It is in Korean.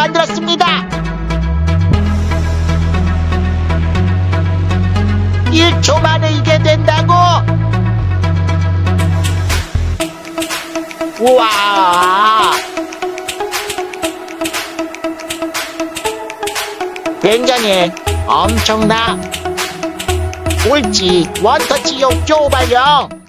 만들었습니다. 1초 만에 이게 된다고? 우와! 굉장히 엄청나. 옳지, 원터치 욕조 발령.